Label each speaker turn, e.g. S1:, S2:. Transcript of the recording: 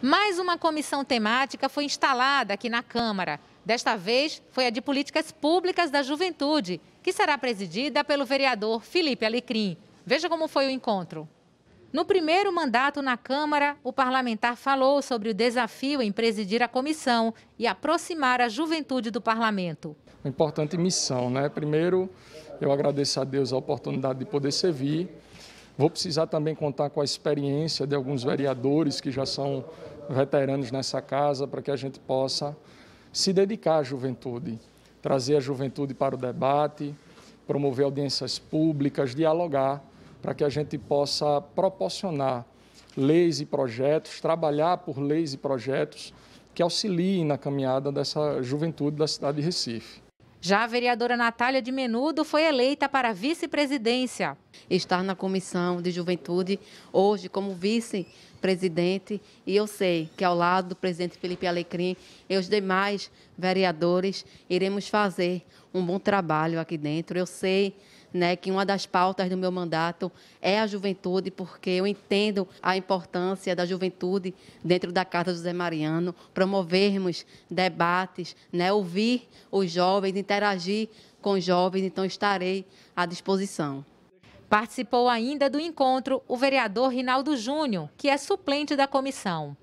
S1: Mais uma comissão temática foi instalada aqui na Câmara. Desta vez, foi a de Políticas Públicas da Juventude, que será presidida pelo vereador Felipe Alecrim. Veja como foi o encontro. No primeiro mandato na Câmara, o parlamentar falou sobre o desafio em presidir a comissão e aproximar a juventude do parlamento.
S2: Uma importante missão, né? Primeiro, eu agradeço a Deus a oportunidade de poder servir. Vou precisar também contar com a experiência de alguns vereadores que já são veteranos nessa casa para que a gente possa se dedicar à juventude, trazer a juventude para o debate, promover audiências públicas, dialogar para que a gente possa proporcionar leis e projetos, trabalhar por leis e projetos que auxiliem na caminhada dessa juventude da cidade de Recife.
S1: Já a vereadora Natália de Menudo foi eleita para vice-presidência.
S3: Estar na comissão de juventude hoje como vice-presidente e eu sei que ao lado do presidente Felipe Alecrim e os demais vereadores iremos fazer um bom trabalho aqui dentro. Eu sei né, que uma das pautas do meu mandato é a juventude, porque eu entendo a importância da juventude dentro da Casa José Mariano, promovermos debates, né, ouvir os jovens, interagir com os jovens, então estarei à disposição.
S1: Participou ainda do encontro o vereador Rinaldo Júnior, que é suplente da comissão.